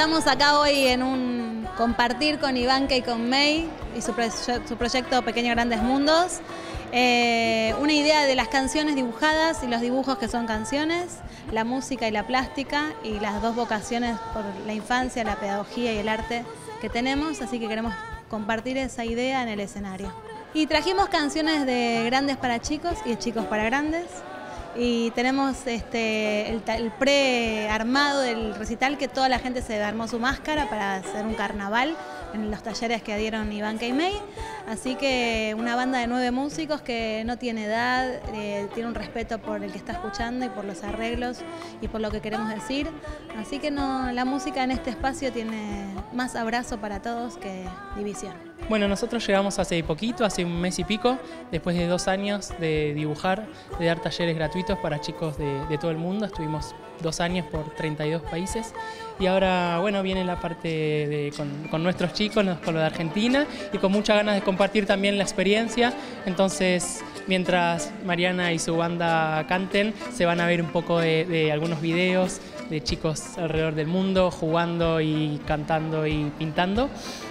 estamos acá hoy en un compartir con Ivanka y con May y su, su proyecto Pequeños Grandes Mundos. Eh, una idea de las canciones dibujadas y los dibujos que son canciones, la música y la plástica y las dos vocaciones por la infancia, la pedagogía y el arte que tenemos, así que queremos compartir esa idea en el escenario. Y trajimos canciones de grandes para chicos y de chicos para grandes y tenemos este, el, pre-armado del recital que toda la gente se armó su máscara para hacer un carnaval en los talleres que dieron Iván May. Así que una banda de nueve músicos que no tiene edad, eh, tiene un respeto por el que está escuchando y por los arreglos y por lo que queremos decir. Así que no, la música en este espacio tiene más abrazo para todos que división. Bueno, nosotros llegamos hace poquito, hace un mes y pico, después de dos años de dibujar, de dar talleres gratuitos para chicos de, todo el mundo. Estuvimos dos años por 32 países y ahora, bueno, viene la parte de, con, con, nuestros chicos, con lo de Argentina y con muchas ganas de compartir también la experiencia. Entonces, mientras Mariana y su banda canten, se van a ver un poco de, algunos videos de chicos alrededor del mundo jugando y cantando y pintando.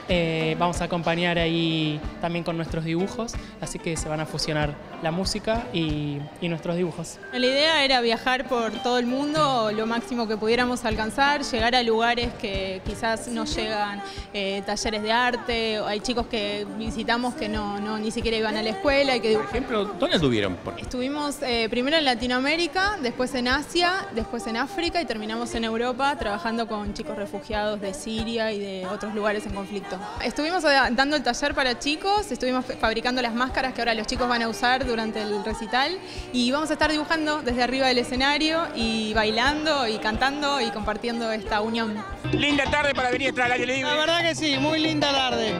Eh, vamos a acompañar ahí también con nuestros dibujos, así que se van a fusionar la música y, nuestros dibujos. La idea era viajar por todo el mundo lo máximo que pudiéramos alcanzar, llegar a lugares que quizás no llegan eh, talleres de arte, hay chicos que visitamos que no, no, ni siquiera iban a la escuela y que Por ejemplo, ¿dónde estuvieron? Estuvimos eh, primero en Latinoamérica, después en Asia, después en África y terminamos en Europa trabajando con chicos refugiados de Siria y de otros lugares en conflicto. Estuvimos dando el taller para chicos, estuvimos fabricando las máscaras que ahora los chicos van a usar durante el recital y vamos a estar dibujando desde arriba del escenario y bailando y cantando y compartiendo esta unión. Linda tarde para venir a estar al aire libre. La verdad que sí, muy linda tarde.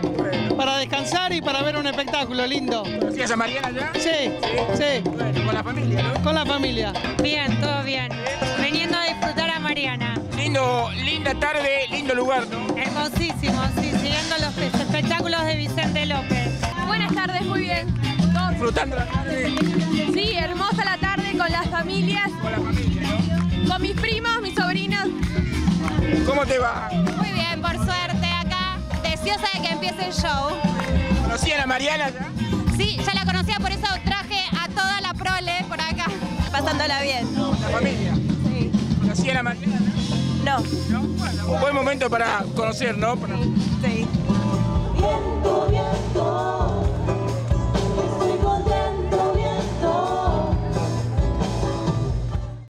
Para para ver un espectáculo lindo. ¿Conocías a Mariana ya? Sí, sí. con la familia, ¿no? Con la familia. Bien, todo bien. Veniendo a disfrutar a Mariana. Lindo, linda tarde, lindo lugar, ¿no? Hermosísimo, sí, siguiendo los espectáculos de Vicente López. Buenas tardes, muy bien. Disfrutando la tarde. Sí, hermosa la tarde con las familias. Con la familia, ¿no? Con mis primos, mis sobrinos. ¿Cómo te va? Muy bien, por suerte acá. Deseosa de que empiece el show. ¿Conocían a Mariana ya? Sí, ya la conocía, por eso traje a toda la prole por acá. Pasándola bien. ¿La familia? Sí. ¿Conocían a Mariana? No. ¿No? Bueno, un buen momento para conocer, ¿no? Sí.